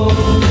Oh.